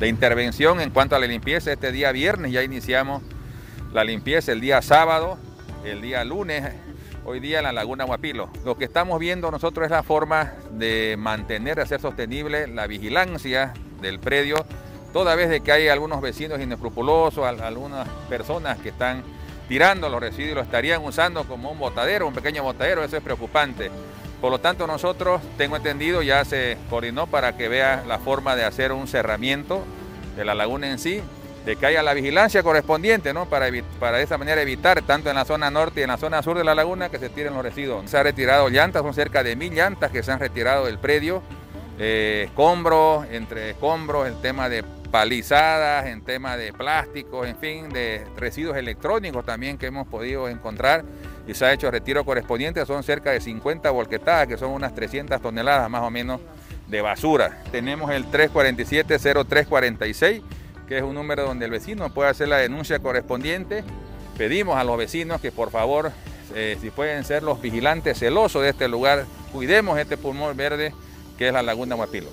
de intervención en cuanto a la limpieza. Este día viernes ya iniciamos la limpieza, el día sábado, el día lunes, hoy día en la Laguna Guapilo. Lo que estamos viendo nosotros es la forma de mantener, de hacer sostenible la vigilancia del predio, toda vez de que hay algunos vecinos inescrupulosos, algunas personas que están tirando los residuos, lo estarían usando como un botadero, un pequeño botadero, eso es preocupante. Por lo tanto, nosotros, tengo entendido, ya se coordinó para que vea la forma de hacer un cerramiento de la laguna en sí, de que haya la vigilancia correspondiente, ¿no? Para, para de esa manera evitar, tanto en la zona norte y en la zona sur de la laguna, que se tiren los residuos. Se han retirado llantas, son cerca de mil llantas que se han retirado del predio, eh, escombros, entre escombros, el tema de palizadas, en tema de plásticos, en fin, de residuos electrónicos también que hemos podido encontrar y se ha hecho retiro correspondiente, son cerca de 50 volquetadas, que son unas 300 toneladas más o menos de basura. Tenemos el 347-0346, que es un número donde el vecino puede hacer la denuncia correspondiente. Pedimos a los vecinos que por favor, eh, si pueden ser los vigilantes celosos de este lugar, cuidemos este pulmón verde que es la Laguna Guapilo.